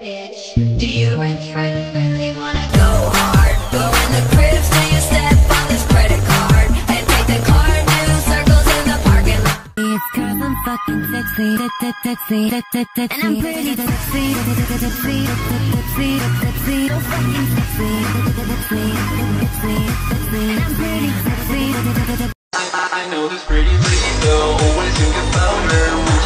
bitch. Do you and friend really wanna and I'm pretty sexy, so fucking sexy, pretty. I, know this pretty lady though Always think about her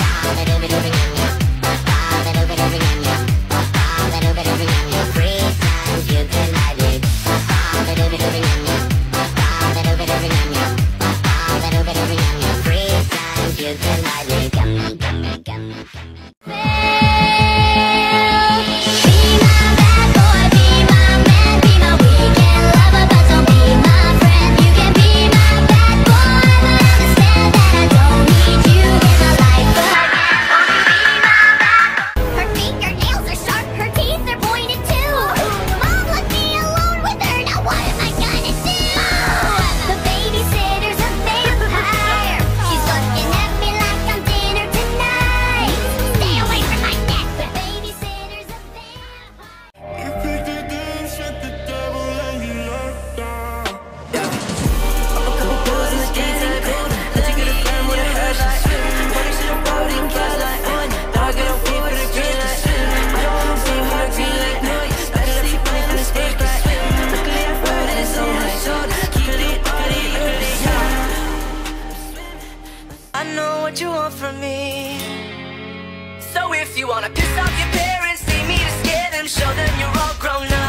Her you wanna piss off your parents, need me to scare them, show them you're all grown up.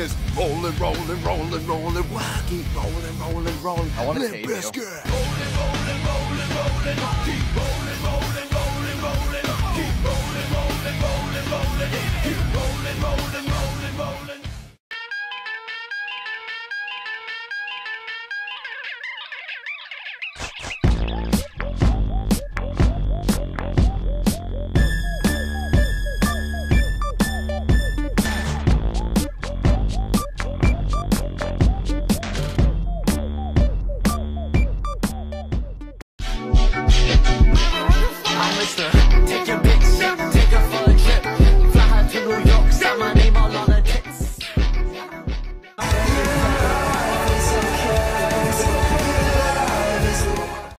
Rolling, rolling, rolling, rolling. Why keep rolling, rolling, rolling? I wanna Limp taste you. Rolling, rolling, rolling, rolling. Keep rolling.